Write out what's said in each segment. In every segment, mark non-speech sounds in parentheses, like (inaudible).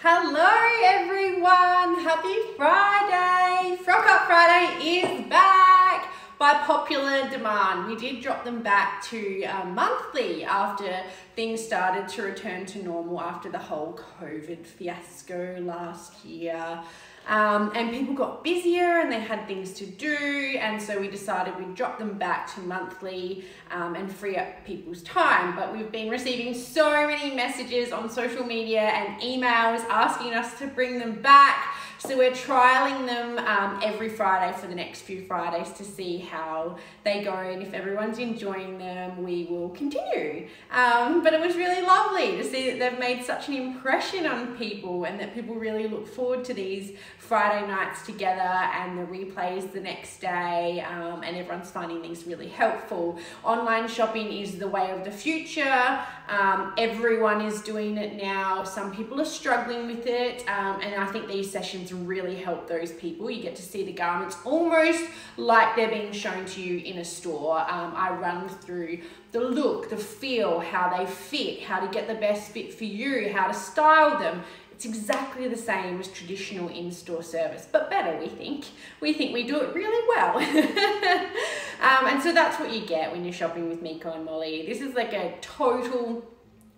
Hello everyone, happy Friday! Frock Up Friday is back by popular demand. We did drop them back to uh, monthly after things started to return to normal after the whole COVID fiasco last year. Um, and people got busier and they had things to do. And so we decided we'd drop them back to monthly um, and free up people's time. But we've been receiving so many messages on social media and emails asking us to bring them back so we're trialing them um, every Friday for the next few Fridays to see how they go and if everyone's enjoying them, we will continue. Um, but it was really lovely to see that they've made such an impression on people and that people really look forward to these Friday nights together and the replays the next day um, and everyone's finding these really helpful. Online shopping is the way of the future. Um, everyone is doing it now. Some people are struggling with it um, and I think these sessions really help those people. You get to see the garments almost like they're being shown to you in a store. Um, I run through the look, the feel, how they fit, how to get the best fit for you, how to style them. It's exactly the same as traditional in-store service, but better, we think. We think we do it really well. (laughs) um, and so that's what you get when you're shopping with Miko and Mollie. This is like a total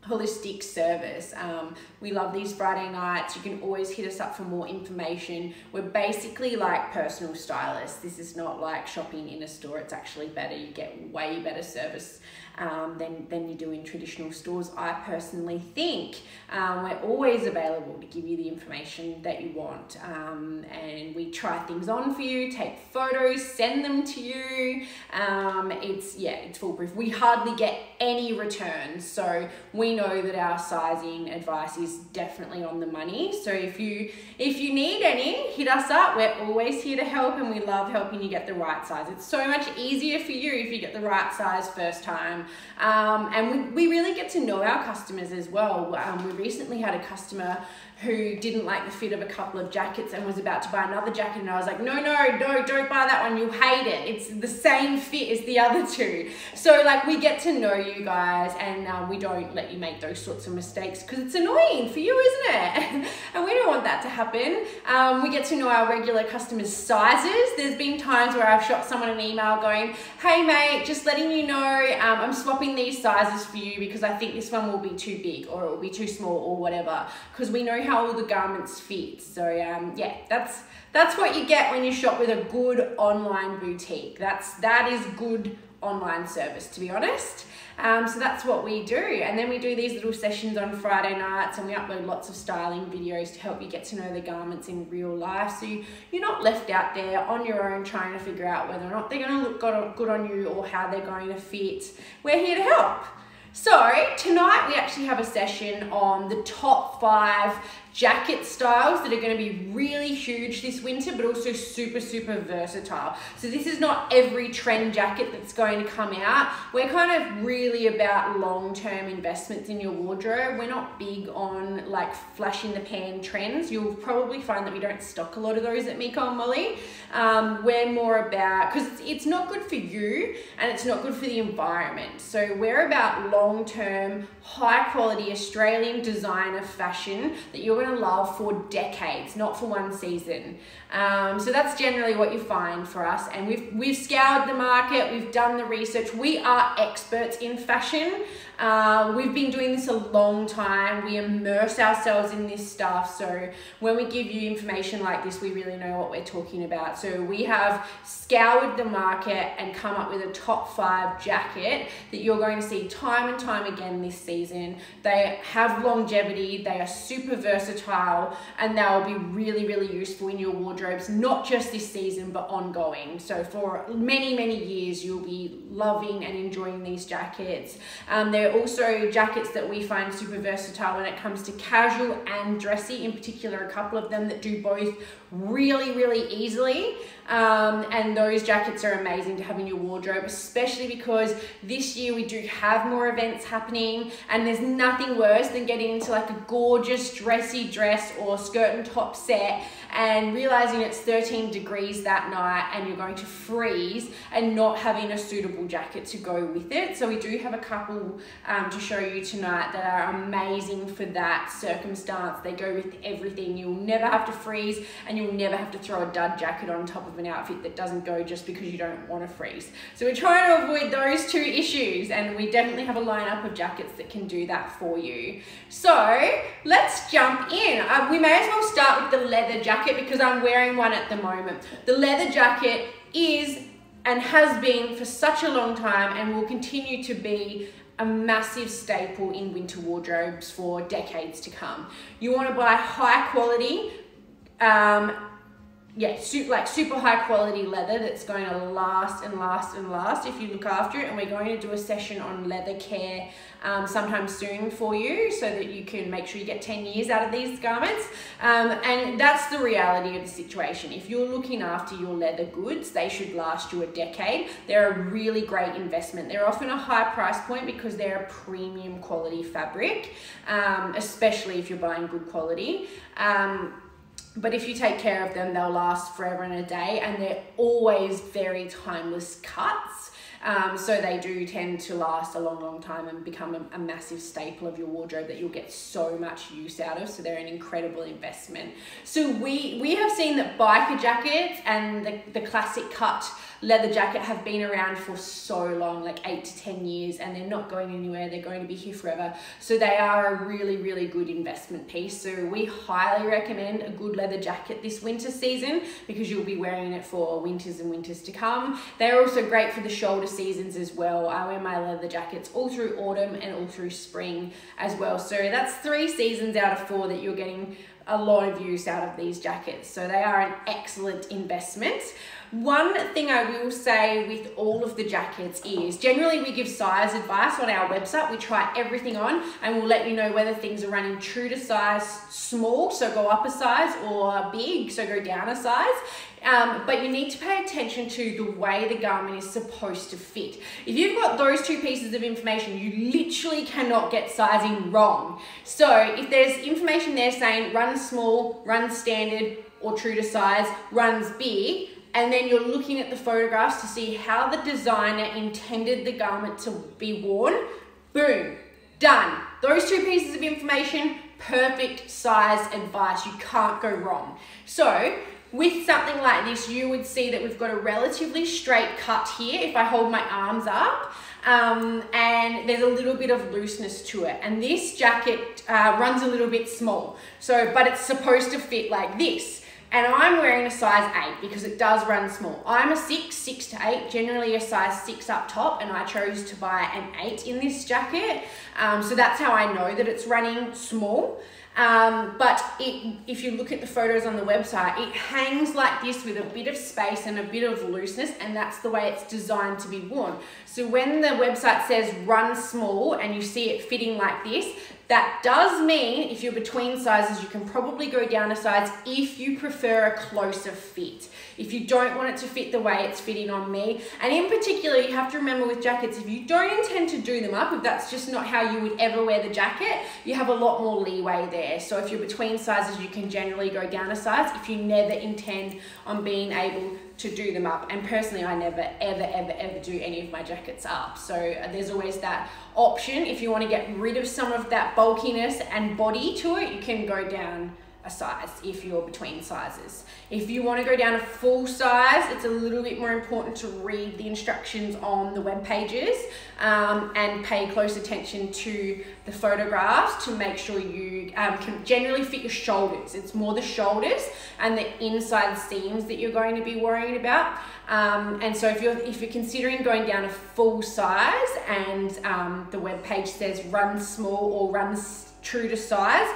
holistic service. Um, we love these Friday nights. You can always hit us up for more information. We're basically like personal stylists. This is not like shopping in a store. It's actually better. You get way better service um, than, than you do in traditional stores, I personally think. Um, we're always available to give you the information that you want. Um, and we try things on for you, take photos, send them to you. Um, it's, yeah, it's foolproof. We hardly get any returns. So we know that our sizing advice is definitely on the money. So if you, if you need any, hit us up. We're always here to help and we love helping you get the right size. It's so much easier for you if you get the right size first time um, and we, we really get to know our customers as well. Um, we recently had a customer who didn't like the fit of a couple of jackets and was about to buy another jacket and I was like, no, no, no, don't buy that one, you'll hate it. It's the same fit as the other two. So like we get to know you guys and um, we don't let you make those sorts of mistakes because it's annoying for you, isn't it? (laughs) and we don't want that to happen. Um, we get to know our regular customers' sizes. There's been times where I've shot someone an email going, hey mate, just letting you know, um, I'm swapping these sizes for you because I think this one will be too big or it will be too small or whatever because we know how all the garments fit. So um, yeah, that's that's what you get when you shop with a good online boutique. That's that is good online service to be honest. Um, so that's what we do. And then we do these little sessions on Friday nights and we upload lots of styling videos to help you get to know the garments in real life. So you, you're not left out there on your own trying to figure out whether or not they're going to look good on you or how they're going to fit. We're here to help. So tonight we actually have a session on the top five jacket styles that are going to be really huge this winter but also super super versatile. So this is not every trend jacket that's going to come out. We're kind of really about long-term investments in your wardrobe. We're not big on like flash in the pan trends. You'll probably find that we don't stock a lot of those at Miko and Mollie. Um, we're more about because it's, it's not good for you and it's not good for the environment. So we're about long-term high quality Australian designer fashion that you're going to love for decades, not for one season. Um, so that's generally what you find for us. And we've, we've scoured the market, we've done the research. We are experts in fashion. Uh, we've been doing this a long time. We immerse ourselves in this stuff. So when we give you information like this, we really know what we're talking about. So we have scoured the market and come up with a top five jacket that you're going to see time and time again this season. They have longevity, they are super versatile, and they'll be really, really useful in your wardrobes, not just this season, but ongoing. So for many, many years, you'll be loving and enjoying these jackets. Um, they're also jackets that we find super versatile when it comes to casual and dressy, in particular, a couple of them that do both really, really easily. Um, and those jackets are amazing to have in your wardrobe, especially because this year we do have more events happening and there's nothing worse than getting into like a gorgeous dressy dress or skirt and top set and realizing it's 13 degrees that night and you're going to freeze and not having a suitable jacket to go with it. So we do have a couple um, to show you tonight that are amazing for that circumstance. They go with everything. You'll never have to freeze and you'll never have to throw a dud jacket on top of an outfit that doesn't go just because you don't want to freeze. So we're trying to avoid those two issues and we definitely have a lineup of jackets that can do that for you. So let's jump in. Uh, we may as well start with the leather jacket because I'm wearing one at the moment. The leather jacket is and has been for such a long time and will continue to be a massive staple in winter wardrobes for decades to come. You want to buy high quality um, yeah, super, like super high quality leather that's going to last and last and last if you look after it. And we're going to do a session on leather care um, sometime soon for you so that you can make sure you get 10 years out of these garments. Um, and that's the reality of the situation. If you're looking after your leather goods, they should last you a decade. They're a really great investment. They're often a high price point because they're a premium quality fabric, um, especially if you're buying good quality. Um, but if you take care of them, they'll last forever and a day, and they're always very timeless cuts. Um, so they do tend to last a long, long time and become a, a, massive staple of your wardrobe that you'll get so much use out of. So they're an incredible investment. So we we have seen that biker jackets and the, the classic cut leather jacket have been around for so long, like eight to 10 years, and they're not going anywhere. They're going to be here forever. So they are a really, really good investment piece. So we highly recommend a good leather jacket this winter season because you'll be wearing it for winters and winters to come. They're also great for the shoulder seasons as well. I wear my leather jackets all through autumn and all through spring as well. So that's three seasons out of four that you're getting a lot of use out of these jackets. So they are an excellent investment. One thing I will say with all of the jackets is generally we give size advice on our website. We try everything on and we'll let you know whether things are running true to size small, so go up a size, or big, so go down a size. Um, but you need to pay attention to the way the garment is supposed to fit. If you've got those two pieces of information, you literally cannot get sizing wrong. So if there's information there saying run small, run standard, or true to size, runs big, and then you're looking at the photographs to see how the designer intended the garment to be worn, boom, done. Those two pieces of information, perfect size advice. You can't go wrong. So with something like this, you would see that we've got a relatively straight cut here if I hold my arms up. Um, and there's a little bit of looseness to it. And this jacket uh, runs a little bit small. So, but it's supposed to fit like this and I'm wearing a size 8 because it does run small. I'm a 6, 6 to 8, generally a size 6 up top, and I chose to buy an 8 in this jacket. Um, so that's how I know that it's running small. Um, but it, if you look at the photos on the website, it hangs like this with a bit of space and a bit of looseness, and that's the way it's designed to be worn. So when the website says run small and you see it fitting like this, that does mean if you're between sizes, you can probably go down a size if you prefer a closer fit. If you don't want it to fit the way it's fitting on me. And in particular, you have to remember with jackets, if you don't intend to do them up, if that's just not how you would ever wear the jacket, you have a lot more leeway there. So if you're between sizes, you can generally go down a size if you never intend on being able to do them up. And personally, I never, ever, ever, ever do any of my jackets up. So there's always that option. If you want to get rid of some of that bulkiness and body to it, you can go down a size if you're between sizes. If you want to go down a full size, it's a little bit more important to read the instructions on the web pages um, and pay close attention to the photographs to make sure you um, can generally fit your shoulders. It's more the shoulders and the inside seams that you're going to be worrying about. Um, and so if you're if you're considering going down a full size and um, the web page says run small or run true to size,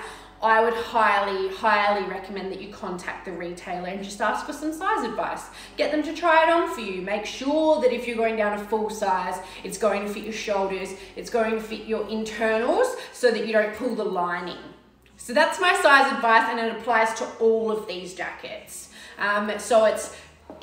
I would highly, highly recommend that you contact the retailer and just ask for some size advice. Get them to try it on for you. Make sure that if you're going down a full size, it's going to fit your shoulders, it's going to fit your internals so that you don't pull the lining. So that's my size advice and it applies to all of these jackets. Um, so it's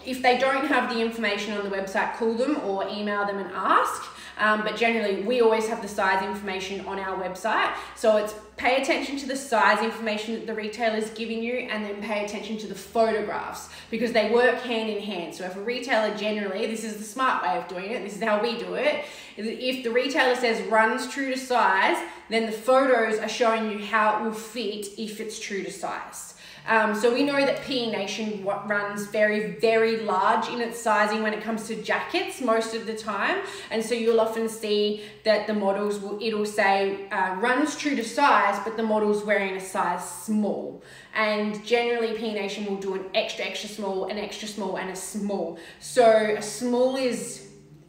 if they don't have the information on the website, call them or email them and ask. Um, but generally, we always have the size information on our website. So it's pay attention to the size information that the retailer is giving you and then pay attention to the photographs because they work hand in hand. So if a retailer generally, this is the smart way of doing it, this is how we do it, if the retailer says runs true to size, then the photos are showing you how it will fit if it's true to size. Um, so we know that PE Nation runs very, very large in its sizing when it comes to jackets most of the time. And so you'll often see that the models will, it'll say uh, runs true to size, but the model's wearing a size small. And generally PE Nation will do an extra, extra small, an extra small, and a small. So a small is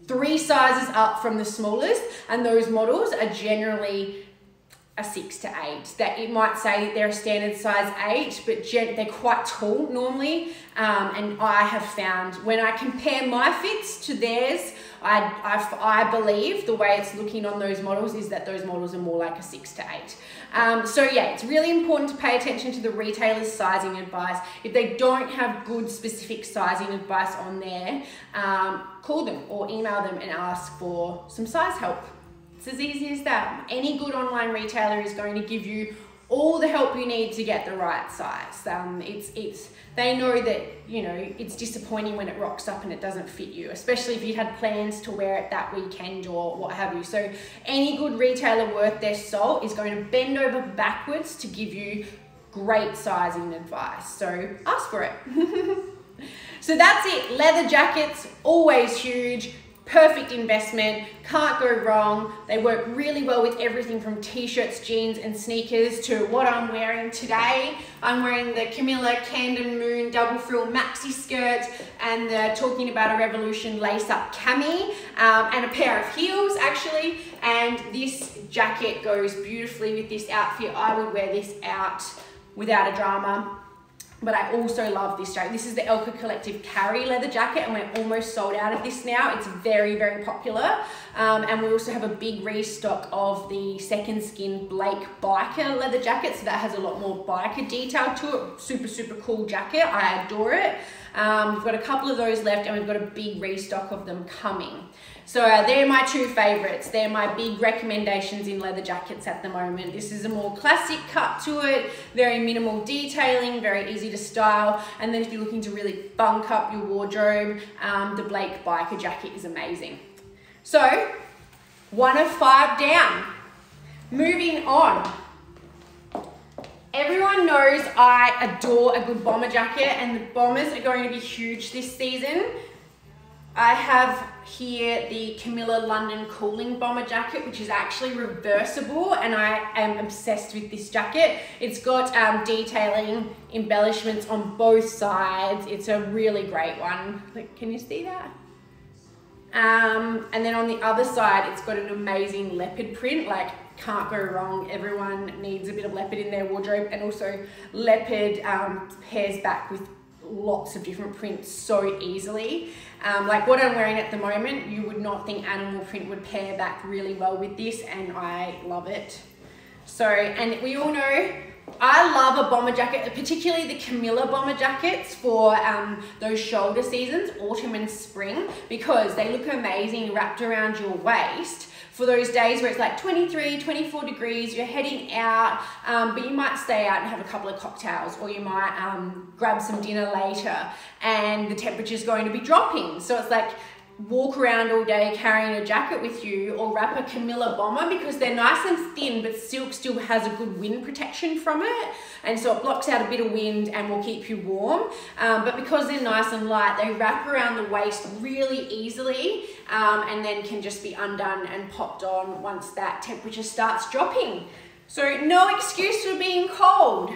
three sizes up from the smallest, and those models are generally a six to eight. That it might say they're a standard size eight, but they're quite tall normally. Um, and I have found when I compare my fits to theirs, I, I, I believe the way it's looking on those models is that those models are more like a six to eight. Um, so yeah, it's really important to pay attention to the retailer's sizing advice. If they don't have good specific sizing advice on there, um, call them or email them and ask for some size help. It's as easy as that. Any good online retailer is going to give you all the help you need to get the right size. Um, it's, it's, they know that, you know, it's disappointing when it rocks up and it doesn't fit you, especially if you had plans to wear it that weekend or what have you. So any good retailer worth their salt is going to bend over backwards to give you great sizing advice. So ask for it. (laughs) so that's it. Leather jackets, always huge perfect investment, can't go wrong. They work really well with everything from t-shirts, jeans and sneakers to what I'm wearing today. I'm wearing the Camilla Camden Moon double frill maxi skirt and the Talking About a Revolution lace up cami um, and a pair of heels actually. And this jacket goes beautifully with this outfit. I would wear this out without a drama but I also love this jacket. This is the Elka Collective Carry leather jacket and we're almost sold out of this now. It's very, very popular. Um, and we also have a big restock of the Second Skin Blake Biker leather jacket. So that has a lot more biker detail to it. Super, super cool jacket. I adore it. Um, we've got a couple of those left and we've got a big restock of them coming. So uh, they're my two favorites. They're my big recommendations in leather jackets at the moment. This is a more classic cut to it, very minimal detailing, very easy to style. And then if you're looking to really bunk up your wardrobe, um, the Blake biker jacket is amazing. So one of five down. Moving on. Everyone knows I adore a good bomber jacket and the bombers are going to be huge this season. I have here the Camilla London Calling Bomber Jacket, which is actually reversible, and I am obsessed with this jacket. It's got um, detailing embellishments on both sides. It's a really great one. Like, can you see that? Um, and then on the other side, it's got an amazing leopard print, like can't go wrong. Everyone needs a bit of leopard in their wardrobe and also leopard um, pairs back with lots of different prints so easily. Um, like what I'm wearing at the moment, you would not think animal print would pair back really well with this and I love it. So, and we all know I love a bomber jacket, particularly the Camilla bomber jackets for um, those shoulder seasons, autumn and spring, because they look amazing wrapped around your waist for those days where it's like 23, 24 degrees, you're heading out, um, but you might stay out and have a couple of cocktails or you might um, grab some dinner later and the temperature's going to be dropping. So it's like walk around all day carrying a jacket with you or wrap a Camilla bomber because they're nice and thin but silk still has a good wind protection from it. And so it blocks out a bit of wind and will keep you warm. Um, but because they're nice and light they wrap around the waist really easily um, and then can just be undone and popped on once that temperature starts dropping. So no excuse for being cold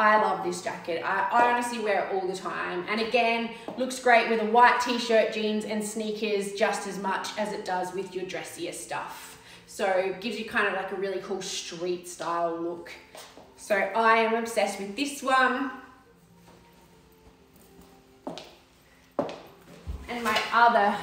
I love this jacket. I, I, honestly wear it all the time. And again, looks great with a white t-shirt, jeans and sneakers just as much as it does with your dressier stuff. So gives you kind of like a really cool street style look. So I am obsessed with this one. And my other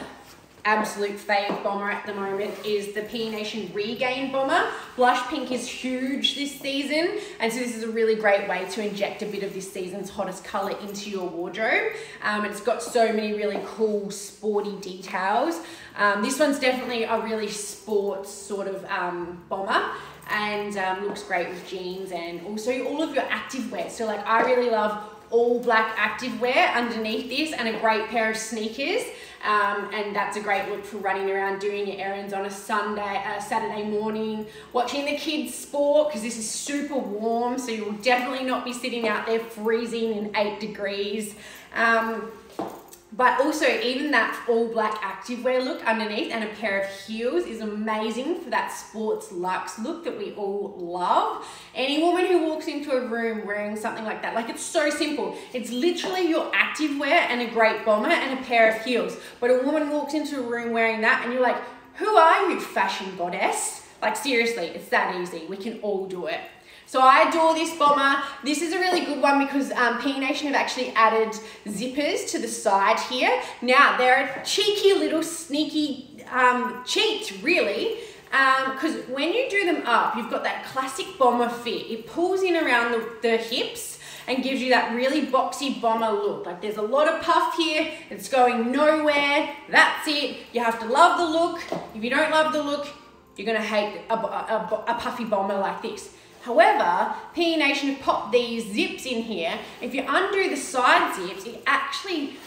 absolute fave bomber at the moment is the P Nation Regain Bomber. Blush pink is huge this season, and so this is a really great way to inject a bit of this season's hottest color into your wardrobe. Um, it's got so many really cool sporty details. Um, this one's definitely a really sports sort of um, bomber and um, looks great with jeans and also all of your active wear. So like I really love all black active wear underneath this and a great pair of sneakers. Um, and that's a great look for running around doing your errands on a Sunday, uh, Saturday morning, watching the kids sport because this is super warm. So you'll definitely not be sitting out there freezing in eight degrees. Um, but also even that all black activewear look underneath and a pair of heels is amazing for that sports luxe look that we all love. Any woman who walks into a room wearing something like that, like it's so simple. It's literally your activewear and a great bomber and a pair of heels. But a woman walks into a room wearing that and you're like, who are you fashion goddess? Like seriously, it's that easy. We can all do it. So I adore this bomber. This is a really good one because um, P Nation have actually added zippers to the side here. Now, they're a cheeky little sneaky um, cheat, really, because um, when you do them up, you've got that classic bomber fit. It pulls in around the, the hips and gives you that really boxy bomber look. Like there's a lot of puff here, it's going nowhere, that's it. You have to love the look. If you don't love the look, you're gonna hate a, a, a, a puffy bomber like this. However, P Nation have popped these zips in here. If you undo the side zips, it actually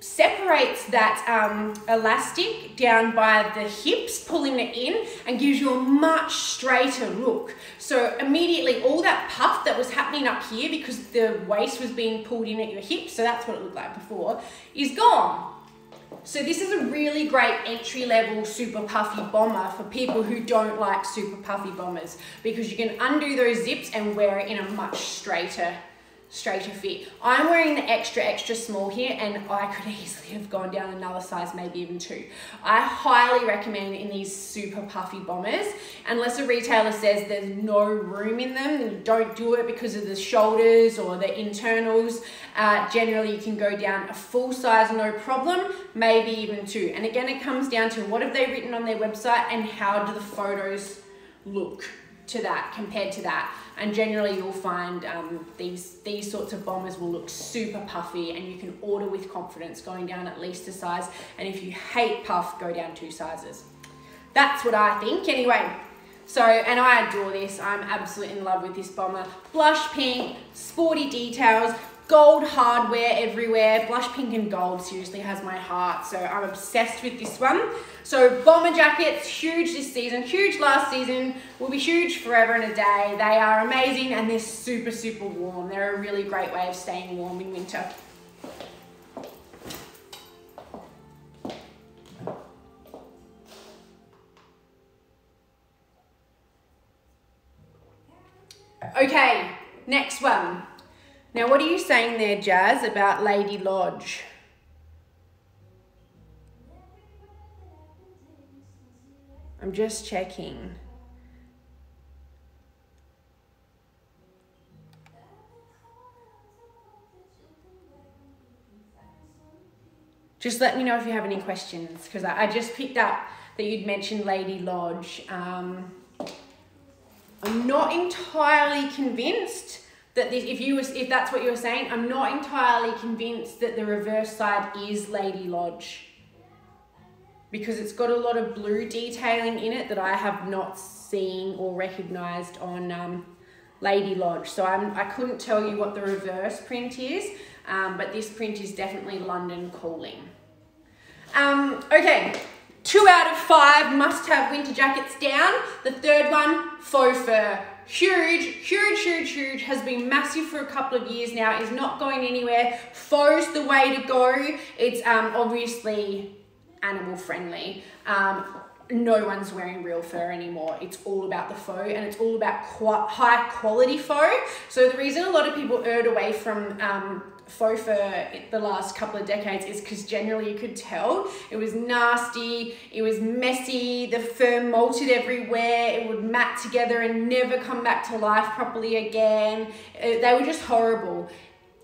separates that um, elastic down by the hips, pulling it in and gives you a much straighter look. So immediately all that puff that was happening up here because the waist was being pulled in at your hips, so that's what it looked like before, is gone. So this is a really great entry level super puffy bomber for people who don't like super puffy bombers because you can undo those zips and wear it in a much straighter straighter fit. I'm wearing the extra, extra small here and I could (laughs) easily have gone down another size, maybe even two. I highly recommend in these super puffy bombers, unless a retailer says there's no room in them, don't do it because of the shoulders or the internals. Uh, generally, you can go down a full size, no problem, maybe even two. And again, it comes down to what have they written on their website and how do the photos look to that compared to that. And generally you'll find um, these these sorts of bombers will look super puffy and you can order with confidence going down at least a size. And if you hate puff go down two sizes. That's what I think anyway. So and I adore this. I'm absolutely in love with this bomber. Blush pink sporty details gold hardware everywhere. Blush pink and gold seriously has my heart, so I'm obsessed with this one. So bomber jackets, huge this season, huge last season, will be huge forever and a day. They are amazing and they're super, super warm. They're a really great way of staying warm in winter. Okay, next one. Now, what are you saying there, Jazz, about Lady Lodge? I'm just checking. Just let me know if you have any questions because I, I, just picked up that you'd mentioned Lady Lodge. Um, I'm not entirely convinced that this, if you if that's what you were saying, I'm not entirely convinced that the reverse side is Lady Lodge because it's got a lot of blue detailing in it that I have not seen or recognized on um, Lady Lodge. So I'm, I couldn't tell you what the reverse print is, um, but this print is definitely London Calling. Um, okay, two out of five must have winter jackets down. The third one, faux fur huge, huge, huge, huge, has been massive for a couple of years now, is not going anywhere. Faux's the way to go. It's um, obviously animal friendly. Um, no one's wearing real fur anymore. It's all about the faux and it's all about high quality faux. So the reason a lot of people erred away from um, faux fur the last couple of decades is because generally you could tell it was nasty, it was messy, the fur molted everywhere, it would mat together and never come back to life properly again. Uh, they were just horrible.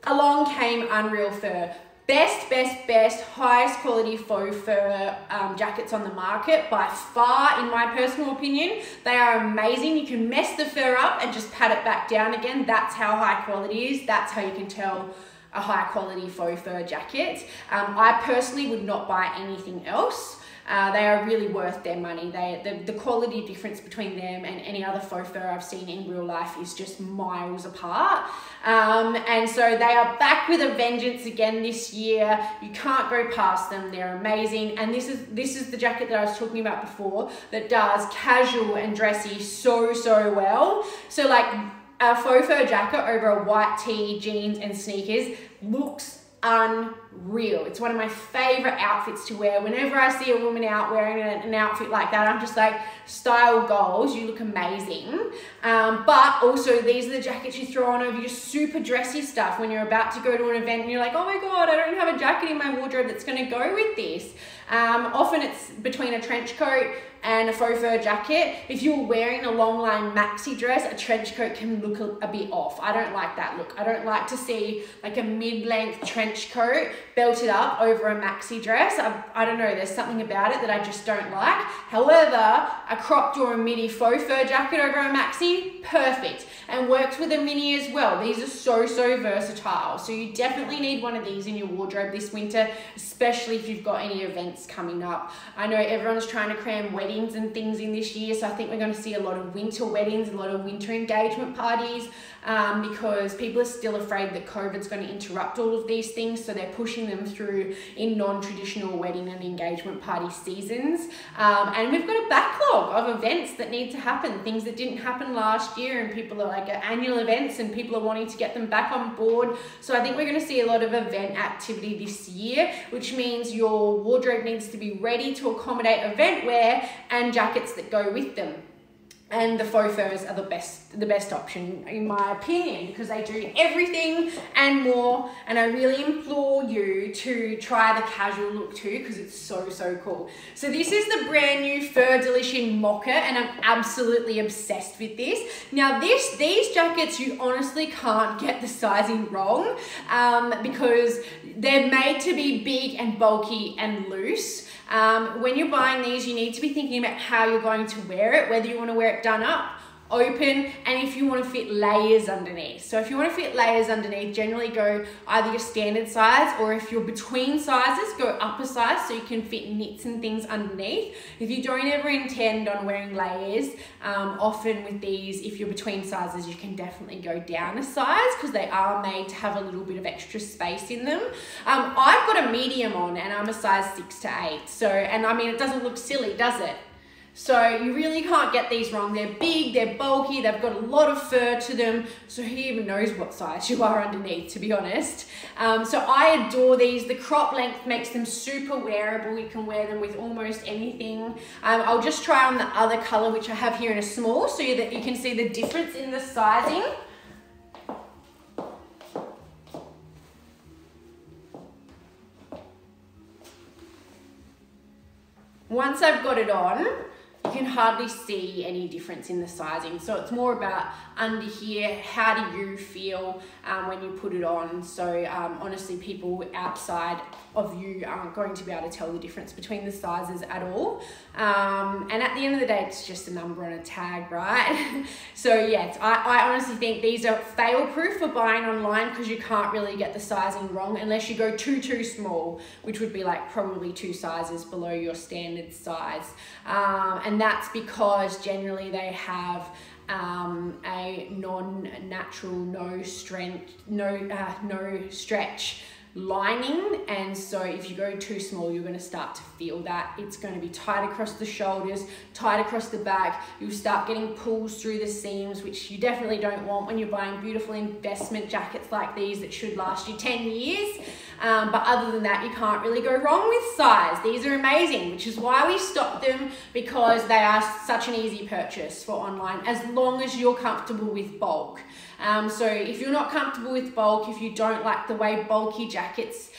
Along came Unreal Fur best, best, best, highest quality faux fur um, jackets on the market by far, in my personal opinion. They are amazing. You can mess the fur up and just pat it back down again. That's how high quality is. That's how you can tell a high quality faux fur jacket. Um, I personally would not buy anything else. Uh, they are really worth their money. They, the, the quality difference between them and any other faux fur I've seen in real life is just miles apart. Um, and so they are back with a vengeance again this year. You can't go past them. They're amazing. And this is this is the jacket that I was talking about before that does casual and dressy so so well. So like a faux fur jacket over a white tee, jeans, and sneakers looks unreal. It's one of my favorite outfits to wear. Whenever I see a woman out wearing an, outfit like that, I'm just like, style goals, you look amazing. Um, but also these are the jackets you throw on over your super dressy stuff when you're about to go to an event and you're like, oh my God, I don't have a jacket in my wardrobe that's gonna go with this. Um, often it's between a trench coat and a faux fur jacket. If you're wearing a long line maxi dress, a trench coat can look a, a, bit off. I don't like that look. I don't like to see like a mid-length trench coat belted up over a maxi dress. I, I don't know, there's something about it that I just don't like. However, a cropped or a midi faux fur jacket over a maxi, perfect. And works with a mini as well. These are so, so versatile. So you definitely need one of these in your wardrobe this winter, especially if you've got any events coming up. I know everyone's trying to cram wedding weddings and things in this year. So I think we're going to see a lot of winter weddings, a lot of winter engagement parties um, because people are still afraid that COVID's going to interrupt all of these things. So they're pushing them through in non-traditional wedding and engagement party seasons. Um, and we've got a backlog of events that need to happen, things that didn't happen last year and people are like annual events and people are wanting to get them back on board. So I think we're going to see a lot of event activity this year, which means your wardrobe needs to be ready to accommodate event wear and jackets that go with them and the faux furs are the best the best option in my opinion because they do everything and more. And I really implore you to try the casual look too because it's so so cool. So this is the brand new Fur Delition Mocha and I'm absolutely obsessed with this. Now this these jackets you honestly can't get the sizing wrong um, because they're made to be big and bulky and loose um, when you're buying these, you need to be thinking about how you're going to wear it, whether you want to wear it done up open and if you want to fit layers underneath. So if you want to fit layers underneath, generally go either your standard size or if you're between sizes, go up a size so you can fit knits and things underneath. If you don't ever intend on wearing layers, um, often with these, if you're between sizes, you can definitely go down a size because they are made to have a little bit of extra space in them. Um, I've got a medium on and I'm a size six to eight. So, and I mean, it doesn't look silly, does it? So you really can't get these wrong. They're big, they're bulky, they've got a lot of fur to them. So who even knows what size you are underneath, to be honest. Um, so I adore these. The crop length makes them super wearable. You can wear them with almost anything. Um, I'll just try on the other color, which I have here in a small, so that you can see the difference in the sizing. Once I've got it on, you can hardly see any difference in the sizing. So it's more about under here, how do you feel um, when you put it on? So um, honestly, people outside of you aren't going to be able to tell the difference between the sizes at all. Um, and at the end of the day, it's just a number on a tag, right? (laughs) so yes, I, I honestly think these are fail proof for buying online because you can't really get the sizing wrong unless you go too, too small, which would be like probably two sizes below your standard size. Um, and that's because generally they have um, a non-natural, no strength, no, uh, no stretch lining. And so if you go too small you're going to start to feel that. It's going to be tight across the shoulders tight across the back. You'll start getting pulls through the seams which you definitely don't want when you're buying beautiful investment jackets like these that should last you 10 years um, but other than that you can't really go wrong with size these are amazing which is why we stopped them because they are such an easy purchase for online as long as you're comfortable with bulk um, so if you're not comfortable with bulk, if you don't like the way bulky jackets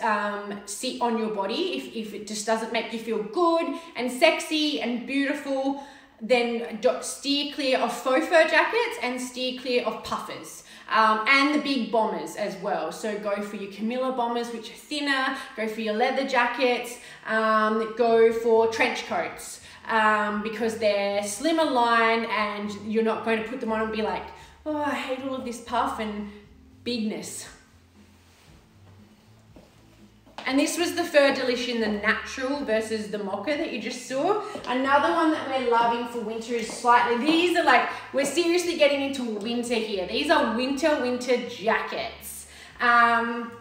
um, sit on your body, if, if it just doesn't make you feel good and sexy and beautiful, then steer clear of faux fur jackets and steer clear of puffers. Um, and the big bombers as well. So go for your Camilla bombers, which are thinner, go for your leather jackets, um, go for trench coats um, because they're slimmer line and you're not going to put them on and be like, oh, I hate all of this puff and bigness. And this was the Fur Delish in the natural versus the mocha that you just saw. Another one that we're loving for winter is slightly, these are like, we're seriously getting into winter here. These are winter, winter jackets. Um,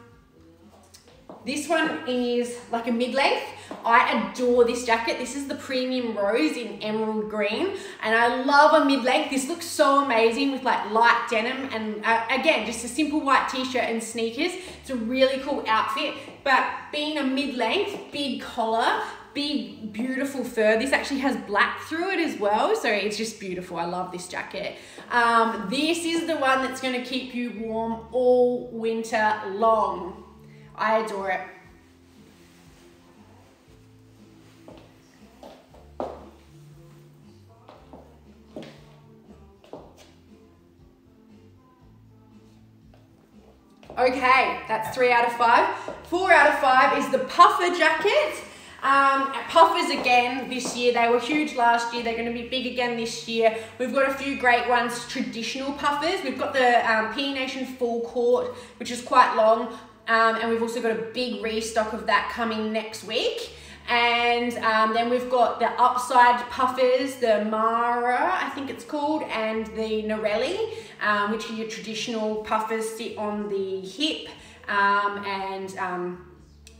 this one is like a mid-length. I adore this jacket. This is the premium rose in emerald green. And I love a mid-length. This looks so amazing with like light denim and uh, again, just a simple white t-shirt and sneakers. It's a really cool outfit. But being a mid-length, big collar, big, beautiful fur. This actually has black through it as well, so it's just beautiful. I love this jacket. Um, this is the one that's gonna keep you warm all winter long. I adore it. Okay, that's three out of five. Four out of five is the puffer jacket. Um, puffers again this year, they were huge last year, they're going to be big again this year. We've got a few great ones, traditional puffers. We've got the um, P Nation Full Court, which is quite long, um, and we've also got a big restock of that coming next week. And um, then we've got the upside puffers, the Mara, I think it's called, and the Norelli, um, which are your traditional puffers sit on the hip um, and um,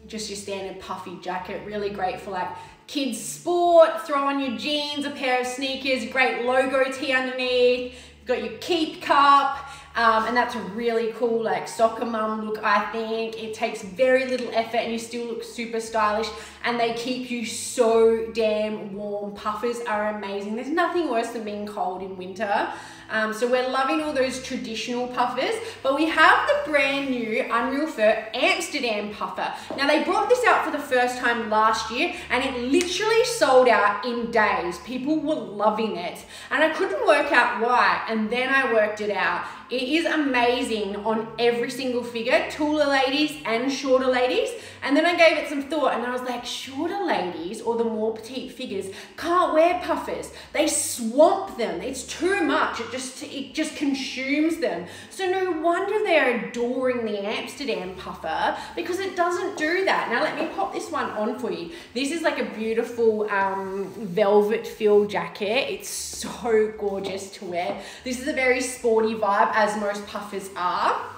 just your standard puffy jacket. Really great for like kids sport, throw on your jeans, a pair of sneakers, great logo tee underneath, got your keep cup, um, and that's a really cool like soccer mum look, I think. It takes very little effort and you still look super stylish and they keep you so damn warm. Puffers are amazing. There's nothing worse than being cold in winter. Um, so we're loving all those traditional puffers, but we have the brand new Unreal Fur Amsterdam puffer. Now they brought this out for the first time last year and it literally sold out in days. People were loving it and I couldn't work out why and then I worked it out. It is amazing on every single figure, taller ladies and shorter ladies. And then I gave it some thought and I was like, shorter ladies or the more petite figures can't wear puffers. They swamp them. It's too much. It just, it just consumes them. So no wonder they're adoring the Amsterdam puffer because it doesn't do that. Now let me pop this one on for you. This is like a beautiful um, velvet fill jacket. It's so gorgeous to wear. This is a very sporty vibe as most puffers are.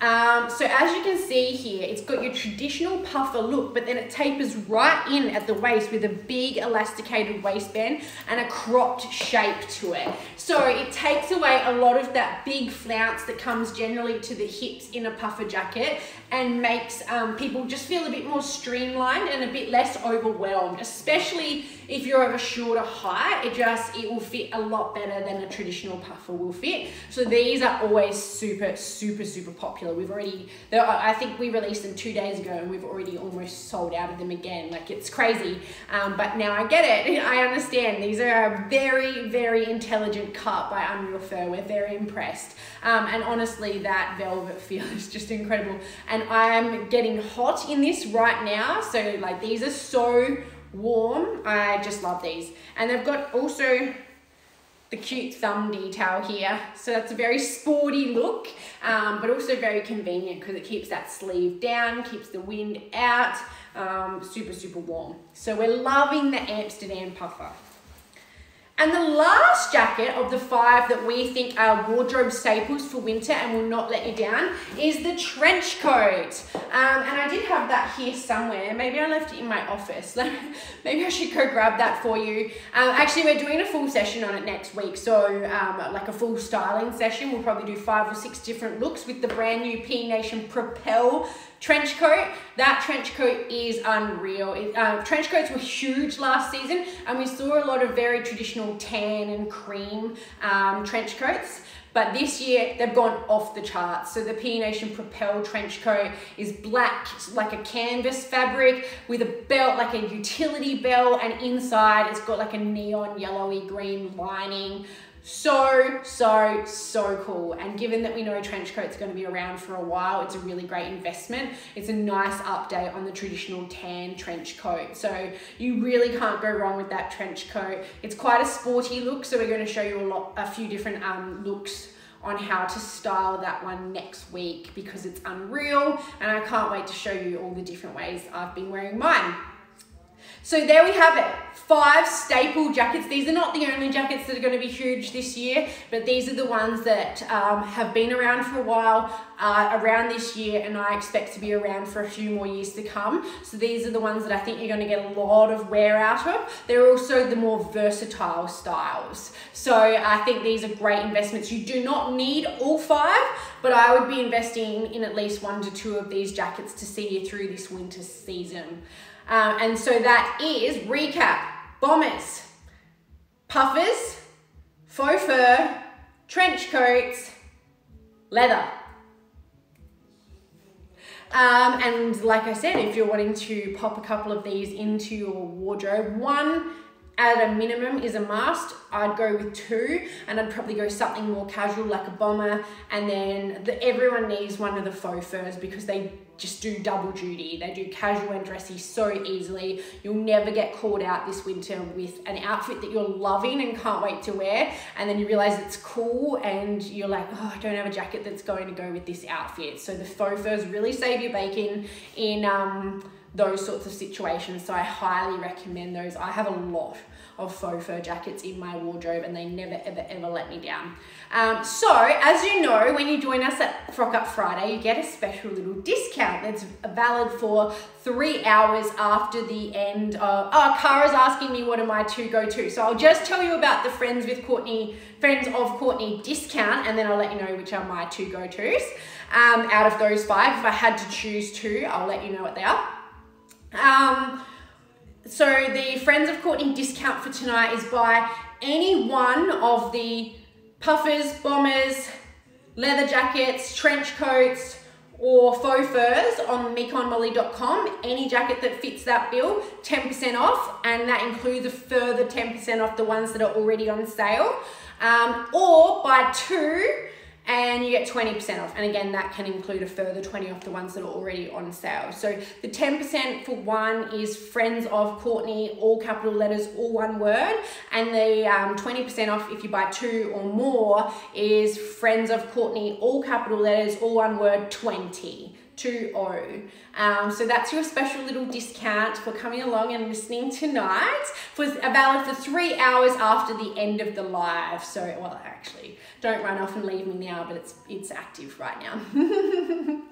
Um, so as you can see here, it's got your traditional puffer look, but then it tapers right in at the waist with a big elasticated waistband and a cropped shape to it. So it takes away a lot of that big flounce that comes generally to the hips in a puffer jacket and makes um, people just feel a bit more streamlined and a bit less overwhelmed, especially if you're of a shorter height, it just, it will fit a lot better than a traditional puffer will fit. So these are always super, super, super popular. We've already, I think we released them two days ago and we've already almost sold out of them again. Like it's crazy, um, but now I get it. (laughs) I understand. These are a very, very intelligent cut by Unreal Fur. We're very impressed. Um, and honestly, that velvet (laughs) feel is just incredible. And I'm getting hot in this right now. So like these are so warm. I just love these. And they've got also the cute thumb detail here. So that's a very sporty look, um, but also very convenient because it keeps that sleeve down, keeps the wind out, um, super, super warm. So we're loving the Amsterdam puffer. And the last jacket of the five that we think are wardrobe staples for winter and will not let you down is the trench coat. Um, and I did have that here somewhere. Maybe I left it in my office. (laughs) Maybe I should go grab that for you. Um, actually, we're doing a full session on it next week. So um, like a full styling session. We'll probably do five or six different looks with the brand new P Nation Propel trench coat. That trench coat is unreal. It, uh, trench coats were huge last season and we saw a lot of very traditional tan and cream um, trench coats. But this year they've gone off the charts. So the P Nation Propel trench coat is black, like a canvas fabric with a belt, like a utility belt, and inside it's got like a neon yellowy green lining so, so, so cool. And given that we know trench coat's going to be around for a while, it's a really great investment. It's a nice update on the traditional tan trench coat. So you really can't go wrong with that trench coat. It's quite a sporty look, so we're going to show you a lot, a few different um, looks on how to style that one next week because it's unreal and I can't wait to show you all the different ways I've been wearing mine. So there we have it, five staple jackets. These are not the only jackets that are gonna be huge this year, but these are the ones that um, have been around for a while, uh, around this year, and I expect to be around for a few more years to come. So these are the ones that I think you're gonna get a lot of wear out of. They're also the more versatile styles. So I think these are great investments. You do not need all five, but I would be investing in at least one to two of these jackets to see you through this winter season. Um, and so that is recap, bombers, puffers, faux fur, trench coats, leather. Um, and like I said, if you're wanting to pop a couple of these into your wardrobe, one at a minimum is a must. I'd go with two and I'd probably go something more casual like a bomber and then the, everyone needs one of the faux furs because they just do double duty. They do casual and dressy so easily. You'll never get caught out this winter with an outfit that you're loving and can't wait to wear and then you realize it's cool and you're like, oh, I don't have a jacket that's going to go with this outfit. So the faux furs really save your bacon in um, those sorts of situations. So I highly recommend those. I have a lot of faux fur jackets in my wardrobe and they never, ever, ever let me down. Um, so, as you know, when you join us at Frock Up Friday, you get a special little discount that's valid for three hours after the end of, oh, Kara's asking me what are my two go-to. So I'll just tell you about the Friends with Courtney, Friends of Courtney discount and then I'll let you know which are my two go-tos. Um, out of those five, if I had to choose two, I'll let you know what they are. Um, so the Friends of Courtney discount for tonight is buy any one of the puffers, bombers, leather jackets, trench coats, or faux furs on mikoandmollie.com. Any jacket that fits that bill, 10% off, and that includes a further 10% off the ones that are already on sale. Um, or buy two and you get 20% off. And again, that can include a further 20 off the ones that are already on sale. So the 10% for one is Friends of Courtney, all capital letters, all one word. And the 20% um, off if you buy two or more is Friends of Courtney, all capital letters, all one word, 20. 2 Um, so that's your special little discount for coming along and listening tonight. For valid for three hours after the end of the live. So, well, actually, don't run off and leave me now, but it's it's active right now. (laughs)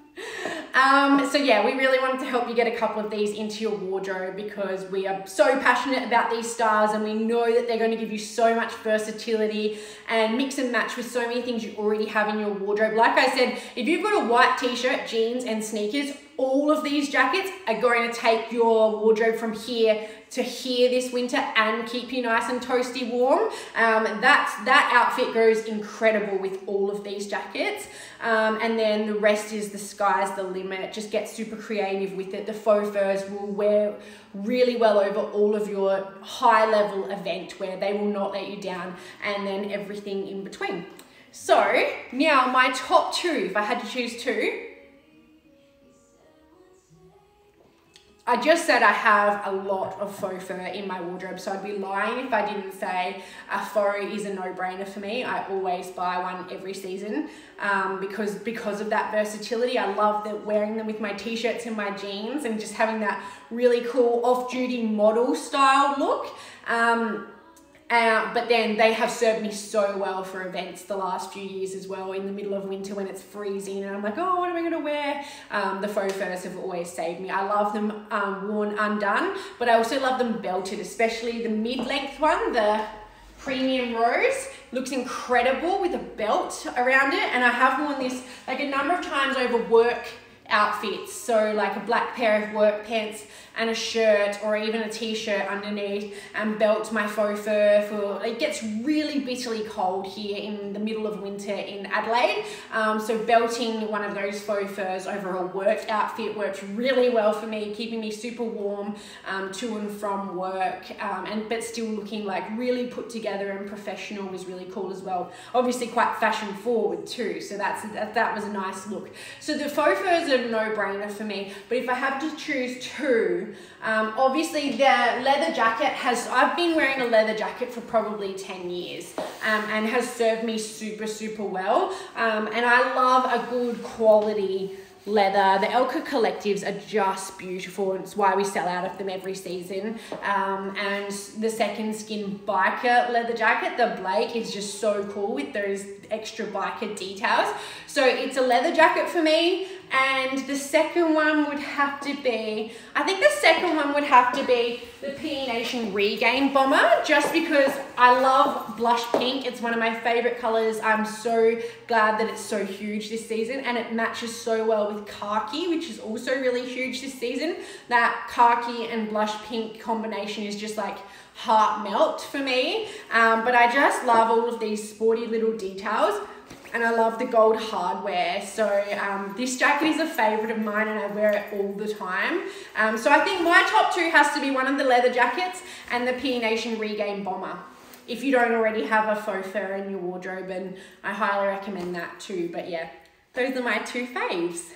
Um, so yeah, we really wanted to help you get a couple of these into your wardrobe because we are so passionate about these styles and we know that they're going to give you so much versatility and mix and match with so many things you already have in your wardrobe. Like I said, if you've got a white t-shirt, jeans and sneakers, all of these jackets are going to take your wardrobe from here to here this winter and keep you nice and toasty warm. Um, that outfit goes incredible with all of these jackets. Um, and then the rest is the sky's the limit. Just get super creative with it. The faux furs will wear really well over all of your high level event where they will not let you down and then everything in between. So now my top two, if I had to choose two, I just said I have a lot of faux fur in my wardrobe, so I'd be lying if I didn't say a faux is a no-brainer for me. I always buy one every season um, because because of that versatility. I love that wearing them with my t-shirts and my jeans and just having that really cool off-duty model style look. Um, uh, but then they have served me so well for events the last few years as well in the middle of winter when it's freezing and I'm like, oh, what am I going to wear? Um, the faux furs have always saved me. I love them um, worn undone, but I also love them belted, especially the mid-length one, the premium rose. Looks incredible with a belt around it. And I have worn this like a number of times over work outfits. So like a black pair of work pants and a shirt or even a t-shirt underneath and belt my faux fur for, it gets really bitterly cold here in the middle of winter in Adelaide. Um, so belting one of those faux furs over a work outfit works really well for me, keeping me super warm um, to and from work um, and but still looking like really put together and professional was really cool as well. Obviously quite fashion forward too. So that's that, that was a nice look. So the faux furs are no-brainer for me. But if I have to choose two, um, obviously the leather jacket has, I've been wearing a leather jacket for probably 10 years um, and has served me super, super well. Um, and I love a good quality leather. The Elka collectives are just beautiful. It's why we sell out of them every season. Um, and the second skin biker leather jacket, the Blake, is just so cool with those extra biker details. So it's a leather jacket for me. And the second one would have to be, I think the second one would have to be the P Nation Regain Bomber, just because I love blush pink. It's one of my favorite colors. I'm so glad that it's so huge this season and it matches so well with khaki, which is also really huge this season. That khaki and blush pink combination is just like heart melt for me. Um, but I just love all of these sporty little details and I love the gold hardware. So um, this jacket is a favorite of mine and I wear it all the time. Um, so I think my top two has to be one of the leather jackets and the P Nation Regain Bomber. If you don't already have a faux fur in your wardrobe and I highly recommend that too. But yeah, those are my two faves.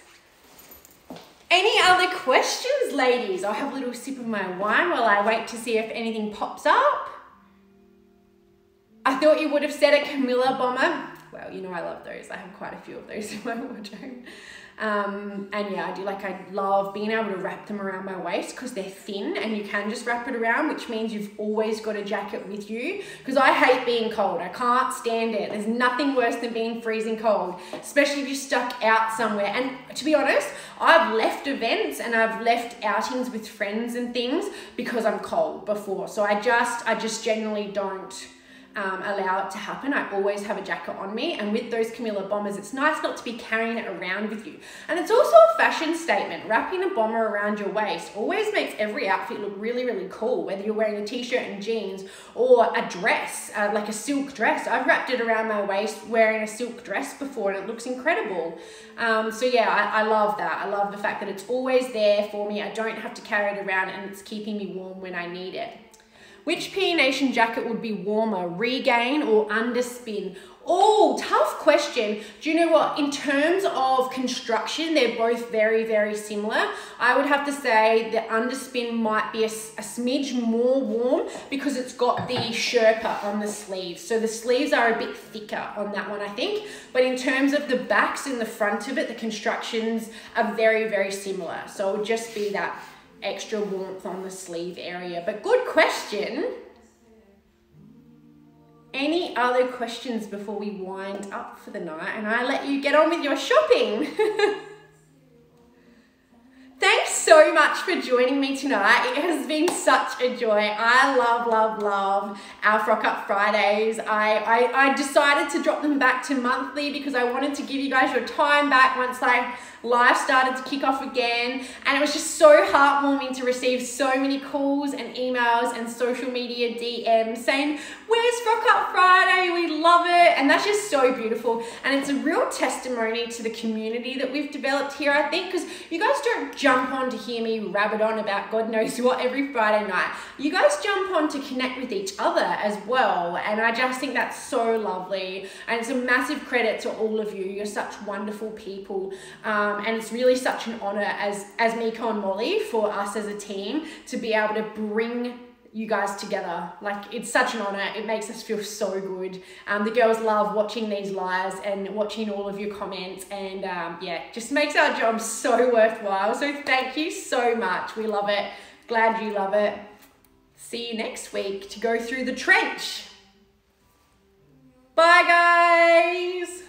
Any other questions, ladies? I'll have a little sip of my wine while I wait to see if anything pops up. I thought you would have said a Camilla bomber well. You know I love those. I have quite a few of those (laughs) in my wardrobe. Um, and yeah, I do like, I love being able to wrap them around my waist because they're thin and you can just wrap it around, which means you've always got a jacket with you. Because I hate being cold. I can't stand it. There's nothing worse than being freezing cold, especially if you're stuck out somewhere. And to be honest, I've left events and I've left outings with friends and things because I'm cold before. So I just, I just generally don't um, allow it to happen. I always have a jacket on me and with those Camilla bombers, it's nice not to be carrying it around with you. And it's also a fashion statement. Wrapping a bomber around your waist always makes every outfit look really, really cool, whether you're wearing a t-shirt and jeans or a dress, uh, like a silk dress. I've wrapped it around my waist wearing a silk dress before and it looks incredible. Um, so yeah, I, I love that. I love the fact that it's always there for me. I don't have to carry it around and it's keeping me warm when I need it. Which P Nation jacket would be warmer, regain or underspin? Oh, tough question. Do you know what? In terms of construction, they're both very, very similar. I would have to say the underspin might be a, a smidge more warm because it's got the Sherpa on the sleeves. So the sleeves are a bit thicker on that one, I think. But in terms of the backs and the front of it, the constructions are very, very similar. So it would just be that extra warmth on the sleeve area. But good question. Any other questions before we wind up for the night and I let you get on with your shopping? (laughs) Thanks so much for joining me tonight. It has been such a joy. I love, love, love our Frock Up Fridays. I, I, I decided to drop them back to monthly because I wanted to give you guys your time back once I life started to kick off again and it was just so heartwarming to receive so many calls and emails and social media DMs saying where's Frock Up Friday we love it and that's just so beautiful and it's a real testimony to the community that we've developed here I think because you guys don't jump on to hear me rabbit on about God knows what every Friday night. You guys jump on to connect with each other as well and I just think that's so lovely. And it's a massive credit to all of you. You're such wonderful people um, and it's really such an honor as, as Miko and Mollie for us as a team to be able to bring you guys together. Like it's such an honor. It makes us feel so good. Um, the girls love watching these lives and watching all of your comments and um, yeah, just makes our job so worthwhile. So thank you so much. We love it. Glad you love it. See you next week to go through the trench. Bye guys.